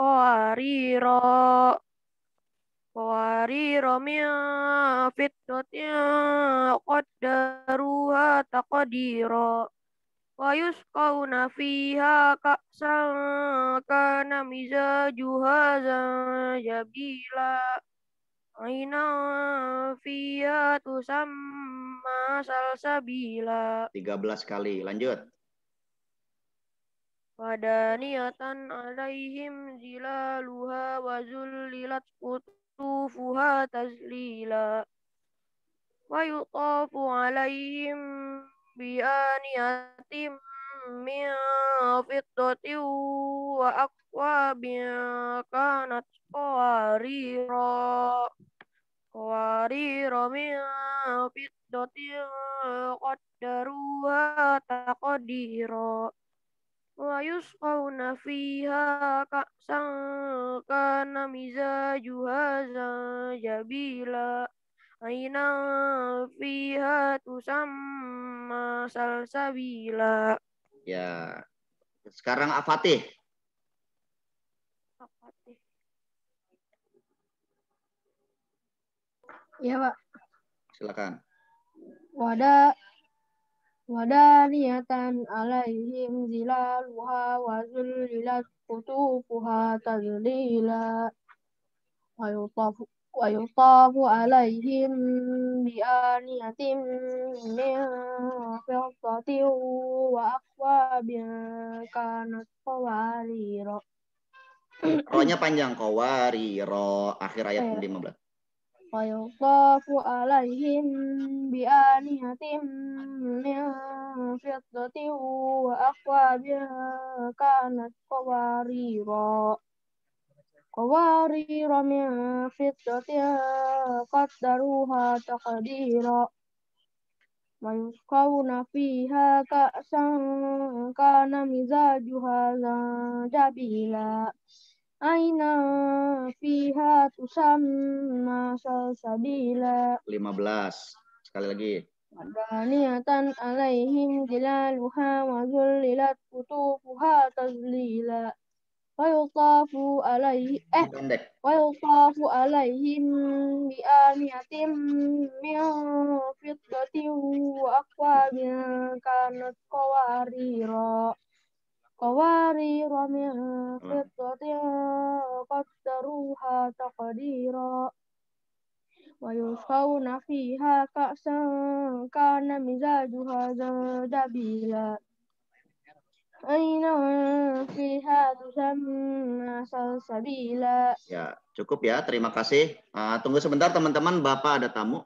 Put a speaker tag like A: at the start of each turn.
A: قوارير قوارير من فضة قدروها تقديرا ويسقون فيها كأسا كان مزاجها زنجبيلا عينا فيها تسمى سلسبيلا
B: 13 kali lanjut
A: Wadaniyatan alaihim zilaluha wa zullilat kutufuha tazlila. Wa yutafu alaihim bi'aniyatim min fiddatin wa akwabin kanat qawarira. Qawarira min fiddatin qaddaruha taqdira wa yusqawna fiha ka'san kana mizajuha zanjabila aina fiha tusamma salsabila.
B: Ya sekarang afatih afatih
C: ya pak.
B: Silakan.
C: Wada zullilat kutufuha tadlila wa yutafu wa yutafu alaihim bi'aniyatin min fiddatin wa akwabin kanat qawarira
B: Rohnya panjang. Kowari, ro. Akhir ayat
C: Eh.
B: 15.
C: ويطاف عليهم بآنية من فضة وأكواب كانت قواريرا قوارير من فضة قدروها تقديرا ويسقون فيها كأسا كان مزاجها زنجبيلا Aina fiha tusamma salsabila.
B: 15. Sekali lagi.
C: Wadaniyatan alaihim jilaluha wa zullilat kutufuha tazlila. Eh, wa yutafu alaihim eh
B: wa
C: yutafu alaihim bi aniyatin min fiddatin wa aqwabin kanat kawarira Qawarira min قدروها تقديرا ويسقون فيها كأسا كان مزاجها زنجبيلا عينا فيها تسمى سلسبيلا
B: Ya, cukup ya. Terima kasih. Ah, tunggu sebentar teman-teman. Bapak ada tamu.